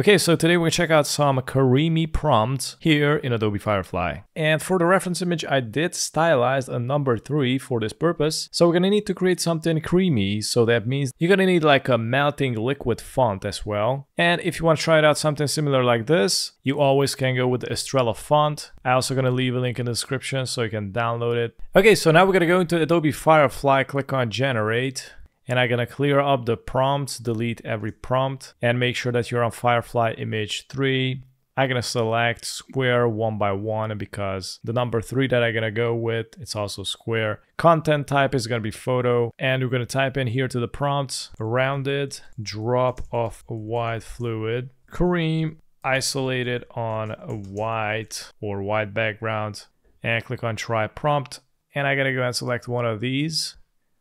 Okay, so today we're gonna check out some creamy prompts here in Adobe Firefly. And for the reference image, I did stylize a number three for this purpose. So we're gonna need to create something creamy. So that means you're gonna need like a melting liquid font as well. And if you wanna try it out something similar like this, you always can go with the Estrella font. I also gonna leave a link in the description so you can download it. Okay, so now we're gonna go into Adobe Firefly, click on generate and I'm gonna clear up the prompts, delete every prompt, and make sure that you're on Firefly image 3. I'm gonna select square one by one because the number three that I'm gonna go with, it's also square. Content type is gonna be photo, and we're gonna type in here to the prompts, rounded, drop of white fluid, cream, isolated on a white or white background, and click on try prompt. And I'm gonna go and select one of these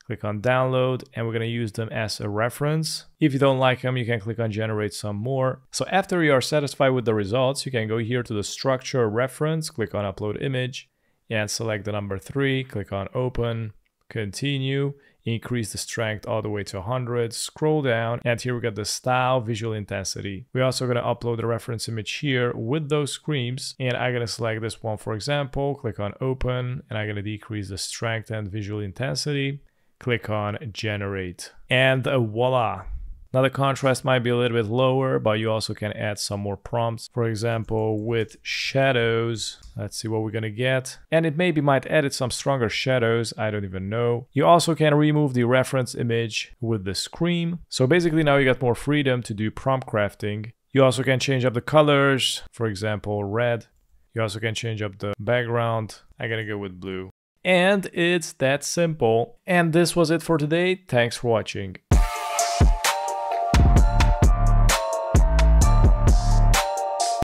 Click on download and we're going to use them as a reference. If you don't like them, you can click on generate some more. So after you are satisfied with the results, you can go here to the structure reference, click on upload image and select the number three, click on open, continue, increase the strength all the way to 100, scroll down, and here we got the style, visual intensity. We're also gonna upload the reference image here with those screams, and I'm gonna select this one for example, click on open, and I'm gonna decrease the strength and visual intensity click on generate. And uh, voila. Now the contrast might be a little bit lower but you also can add some more prompts. For example with shadows let's see what we're gonna get. And it maybe might edit some stronger shadows i don't even know. You also can remove the reference image with the scream so basically now you got more freedom to do prompt crafting. You also can change up the colors for example red. You also can change up the background. I'm gonna go with blue and it's that simple. And this was it for today. Thanks for watching.